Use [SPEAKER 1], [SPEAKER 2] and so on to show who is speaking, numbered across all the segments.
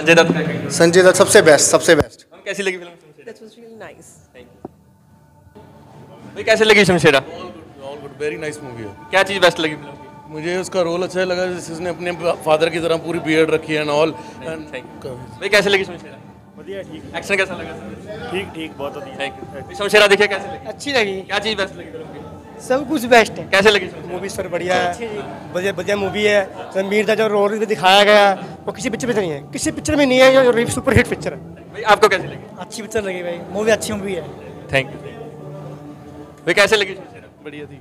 [SPEAKER 1] संजय दत्त
[SPEAKER 2] संजय दत्त सबसे बेस्ट सबसे बेस्ट
[SPEAKER 1] कैसी लगी फ़िल्म
[SPEAKER 3] nice.
[SPEAKER 1] भाई कैसे लगी शमशेरा?
[SPEAKER 4] वेरी नाइस मूवी है।
[SPEAKER 1] क्या चीज़ बेस्ट लगी फ़िल्म
[SPEAKER 4] मुझे उसका रोल अच्छा लगा जिसने अपने फादर की तरह पूरी बियर्ड रखी है एंड ऑल
[SPEAKER 1] भाई कैसे लगी शमशेरा?
[SPEAKER 5] बढ़िया ठीक।
[SPEAKER 1] एक्शन कैसा लगा?
[SPEAKER 5] ठीक ठीक बहुत
[SPEAKER 1] बढ़िया। शमशेरा देखिए कैसे लगी?
[SPEAKER 6] अच्छी लगी।
[SPEAKER 1] क्या चीज़ बेस्ट लगी
[SPEAKER 6] सब कुछ बेस्ट है।
[SPEAKER 1] कैसे लगी
[SPEAKER 6] मूवी सर बढ़िया है। बढ़िया बढ़िया मूवी है। रणबीर का जो रोल दिखाया गया है वो किसी पिक्चर में नहीं है। किसी पिक्चर में नहीं है जो सुपर हिट पिक्चर है।
[SPEAKER 1] भाई आपको कैसी लगी?
[SPEAKER 6] अच्छी पिक्चर लगी भाई। मूवी अच्छी मूवी है।
[SPEAKER 1] थैंक यू भाई कैसे लगी
[SPEAKER 4] बढ़िया थी।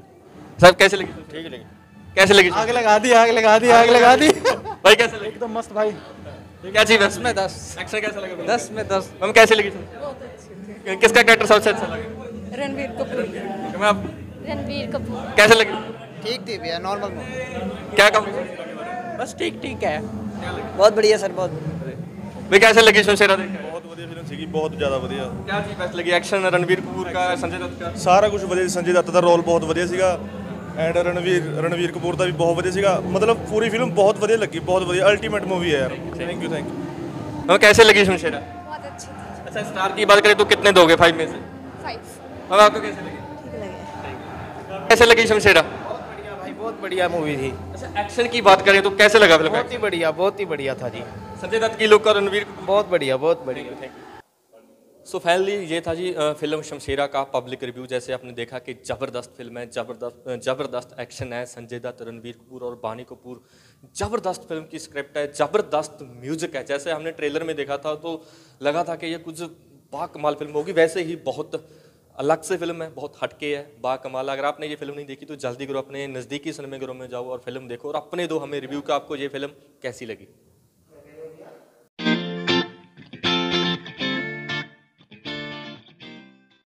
[SPEAKER 1] सब कैसे लगी ठीक लगी। कैसे लगी
[SPEAKER 6] आग लगा दी आग लगा दी आग लगा दी।
[SPEAKER 1] भाई कैसे लगी?
[SPEAKER 6] एकदम मस्त भाई।
[SPEAKER 1] क्या चीज़ दस में दस। एक्शन कैसा लगा? दस में दस। मैम कैसे लगी किसका कैरेक्टर सबसे अच्छा लगा?
[SPEAKER 7] रणबीर कपूर।
[SPEAKER 1] मैम आप
[SPEAKER 7] रणबीर कपूर
[SPEAKER 1] कैसे लगी
[SPEAKER 2] ठीक थी भैया नॉर्मल मूवी
[SPEAKER 1] क्या कम
[SPEAKER 6] बस ठीक ठीक है बहुत बढ़िया सर बहुत
[SPEAKER 1] भाई कैसे लगी शमशेरा देख के?
[SPEAKER 5] ਬਹੁਤ ਵਧੀਆ ਫਿਲਮ ਸੀਗੀ ਬਹੁਤ ਜ਼ਿਆਦਾ ਵਧੀਆ
[SPEAKER 1] क्या चीज बेस्ट लगी एक्शन रणबीर कपूर का संजय दत्त का
[SPEAKER 5] ਸਾਰਾ ਕੁਝ ਵਧੀਆ ਸੀ ਸੰਜੇ ਦੱਤ ਦਾ ਰੋਲ ਬਹੁਤ ਵਧੀਆ ਸੀਗਾ ਐਂਡ ਰਣਵੀਰ ਰਣਵੀਰ ਕਪੂਰ ਦਾ ਵੀ ਬਹੁਤ ਵਧੀਆ ਸੀਗਾ ਮਤਲਬ ਪੂਰੀ ਫਿਲਮ ਬਹੁਤ ਵਧੀਆ ਲੱਗੀ ਬਹੁਤ ਵਧੀਆ ਅਲਟੀਮੇਟ ਮੂਵੀ ਹੈ ਯਾਰ thank you thank you
[SPEAKER 1] ma'am कैसे लगी शमशेरा
[SPEAKER 7] बहुत अच्छी थी
[SPEAKER 1] अच्छा स्टार की बात करें तो कितने दोगे फाइव में से
[SPEAKER 7] फाइव
[SPEAKER 1] मैम आपको कैसे लगी कैसे लगी शमशेरा?
[SPEAKER 8] भाई बहुत बढ़िया मूवी थी।
[SPEAKER 1] अच्छा एक्शन की बात करें तो कैसे लगा फ़िल्म
[SPEAKER 8] बहुत ही बढ़िया बहुत ही बढ़िया था जी।
[SPEAKER 1] संजय दत्त की लुक और रणवीर
[SPEAKER 8] बहुत बढ़िया बहुत बढ़िया।
[SPEAKER 1] सो फाइनली ये था जी फ़िल्म शमशेरा का पब्लिक रिव्यू जैसे आपने देखा कि ज़बरदस्त फ़िल्म है ज़बरदस्त ज़बरदस्त एक्शन है। संजय दत्त रणवीर कपूर और बानी कपूर। ज़बरदस्त फ़िल्म की स्क्रिप्ट है ज़बरदस्त म्यूज़िक है। जैसे हमने ट्रेलर में देखा था तो लगा था कि ये कुछ बाकमाल फ़िल्म होगी। वैसे ही बहुत अलग से फ़िल्म है, बहुत हटके है, बा कमाल अगर आपने ये फ़िल्म नहीं देखी तो जल्दी करो अपने नज़दीकी सिनेमाघरों में जाओ और फ़िल्म देखो और अपने दो हमें रिव्यू का आपको ये फ़िल्म कैसी लगी।